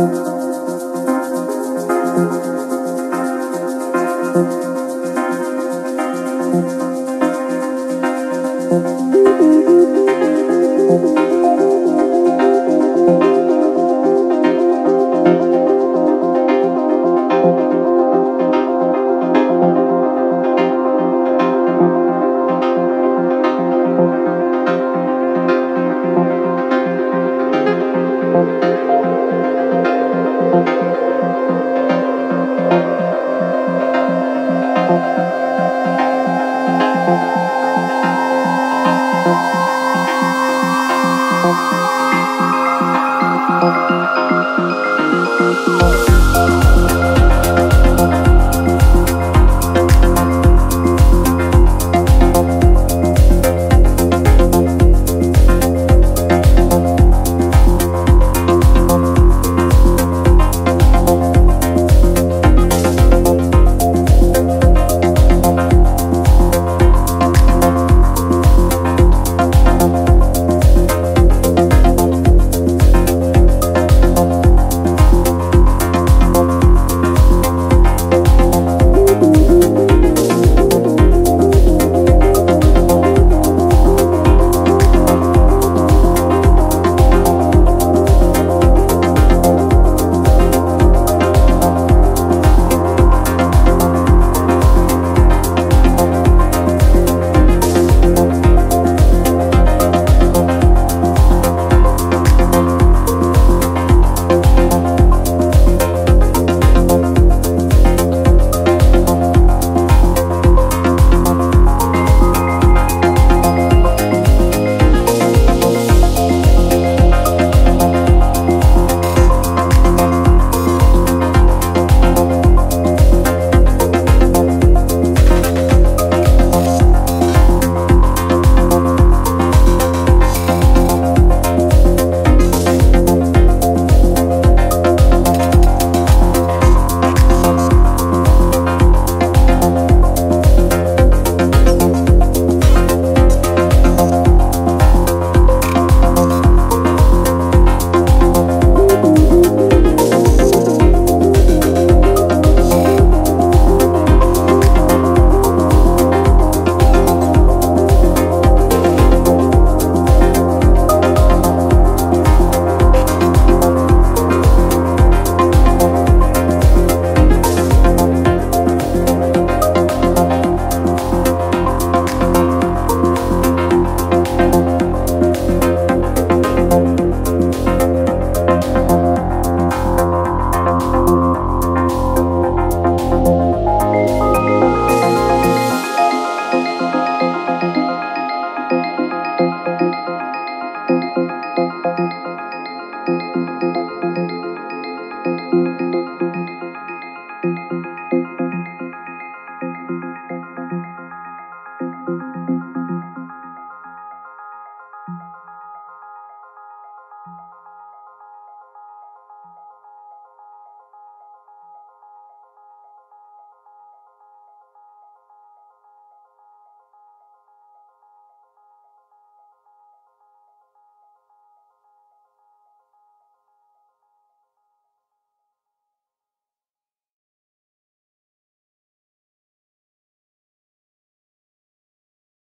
Música